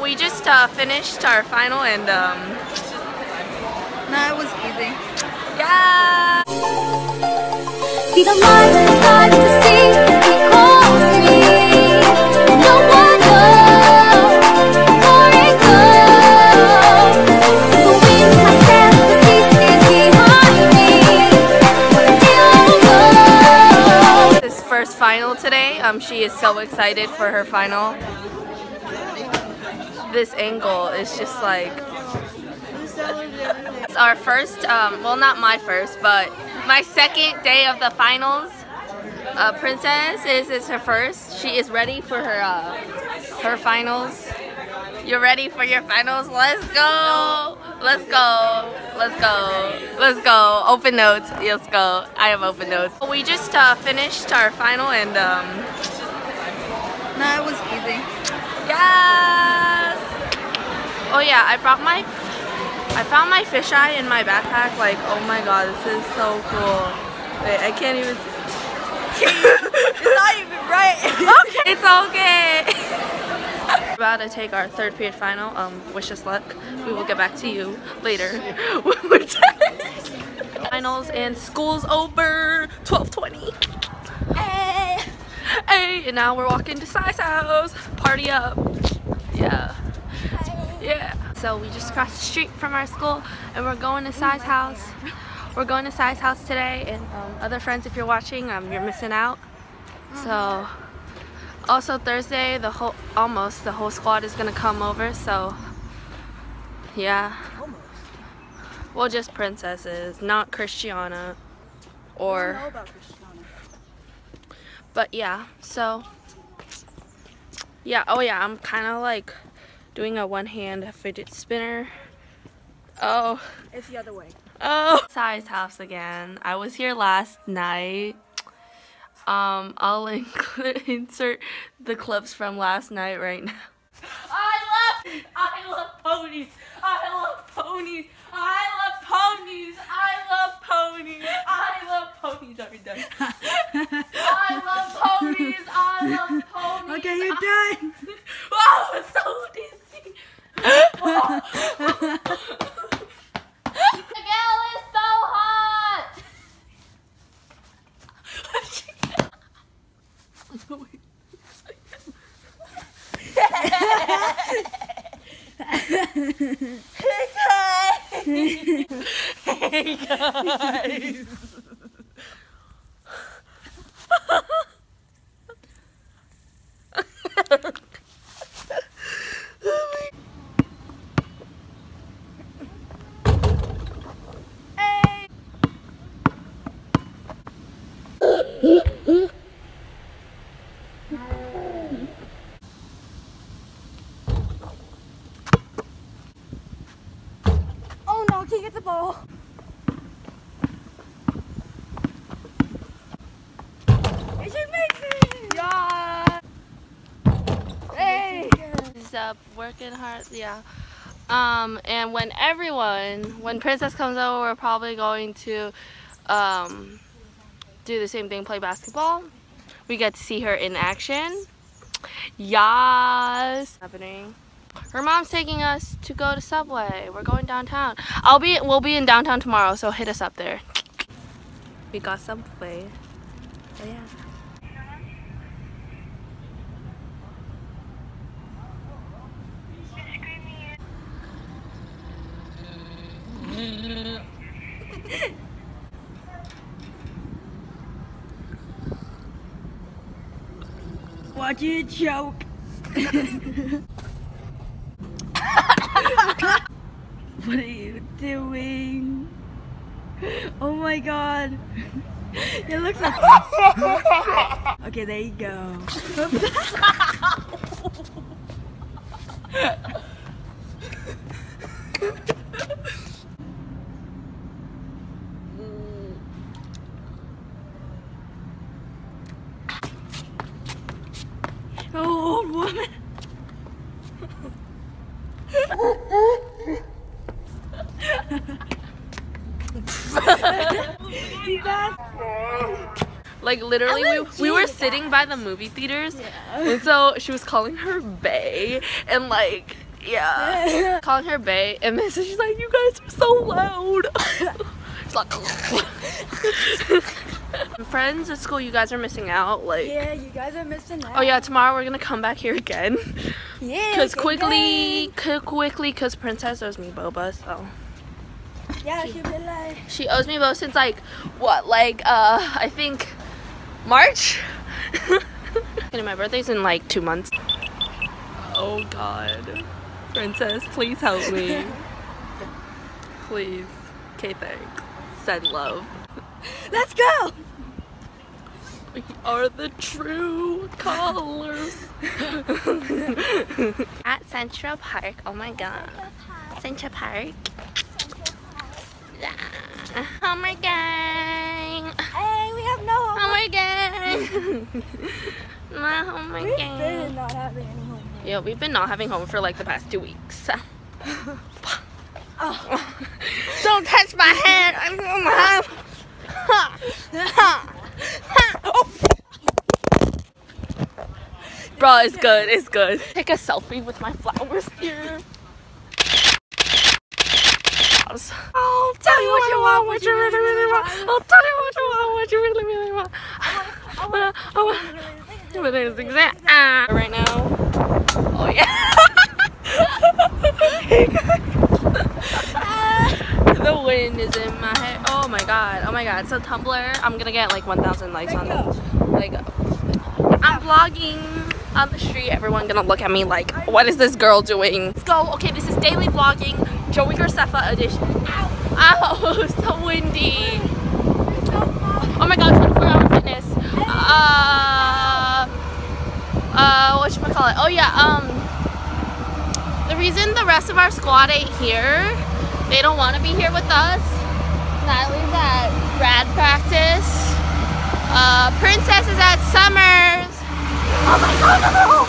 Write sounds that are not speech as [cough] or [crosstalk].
We just uh, finished our final and um, No, it was easy. yeah. See the light inside the sea, it calls me. No one knows where it goes. The wind has set the sea is behind me. Still go. This first final today. Um, she is so excited for her final. This angle is just like it's our first. Um, well, not my first, but my second day of the finals. Uh, Princess is is her first. She is ready for her uh, her finals. You're ready for your finals? Let's go! Let's go! Let's go! Let's go! Open notes. Let's go. I have open notes. We just uh, finished our final and um, No, it was easy. yes! Oh yeah, I brought my I found my fisheye in my backpack. Like, oh my god, this is so cool. Wait, I can't even. It's not even right. okay, it's okay. We're about to take our third period final. Um, wish us luck. We will get back to you later [laughs] when we're done. Finals and school's over. 12:20. Hey, hey, and now we're walking to Sai's house. Party up. Yeah. Yeah. So we just crossed the street from our school and we're going to Sai's house. We're going to Sai's house today and um, other friends if you're watching, um, you're missing out. So also Thursday the whole almost the whole squad is gonna come over so yeah. almost. Well just princesses, not Christiana or Christiana. but yeah, so yeah, oh yeah, I'm kinda like doing a one hand fidget spinner. Oh, It's the other way. Oh, Sai's house again. I was here last night. Um, I'll [laughs] include, insert the clips from last night right now. I love, I love ponies. I love ponies. I love ponies. I love ponies. I love ponies. Are we done? I love ponies. I love ponies. Okay, you're done. Wow, it's so dizzy. The gal is so hot. Hey guys. [laughs] [laughs] [laughs] Oh no, I can't get the ball. It's amazing. Yeah. Hey. He's up working hard. Yeah. Um, and when everyone, when Princess comes over, we're probably going to um, do the same thing, play basketball. We get to see her in action. Yes. Happening. Her mom's taking us to go to Subway. We're going downtown. I'll be, we'll be in downtown tomorrow, so hit us up there. We got Subway. So yeah. It choke. what are you doing? Oh my god. It looks like. okay, there you go. [laughs] Oh, old woman. You guys- Like literally, we, we were sitting by the movie theaters, and so she was calling her Bay, and like Yeah. Calling her Bay, and then she's like, "You guys are so loud." [laughs] she's like, [laughs] [laughs] [laughs] friends at school, you guys are missing out. Like, Yeah, you guys are missing out. oh yeah, tomorrow we're gonna come back here again. Yeah. Cause quickly, quickly, cause Princess owes me boba, so Yeah, she'll be like. she owes me boba since like what, like uh, I think March. [laughs] and my birthday's in like two months. Oh God, Princess, please help me. [laughs] please. Okay, thanks. Send love. [laughs] Let's go. We are the true colors. [laughs] At Central Park. Oh my god. Central Park. Yeah. Oh my gang. Hey, we have no. Oh my gang. [laughs] My oh my We've gang. been not having any home. Yeah, we've been not having home for like the past two weeks. Oh. Don't touch my head. I'm going home. Bro, it's good. It's good. Take a selfie with my flowers here. I'll tell you what you want, what you really, really want. I'll tell you what you want, what you really, really want. I wanna, I wanna, but there's exact ah, right now. Oh yeah. [laughs] the wind is in my head. Oh my god. Oh my god. So Tumblr, I'm gonna get like 1,000 likes on it. Like, I'm vlogging on the street. Everyone gonna look at me like, what is this girl doing? Let's go. Okay, this is daily vlogging. Joey Graceffa edition. Ow. Ow. [laughs] So windy. Oh my god, 24 hour fitness. Uh, uh, whatchamacallit? Oh yeah, um, the reason the rest of our squad ain't here, they don't want to be here with us. Natalie's at grad practice. Uh, Princess is at Summers. Oh my god, no.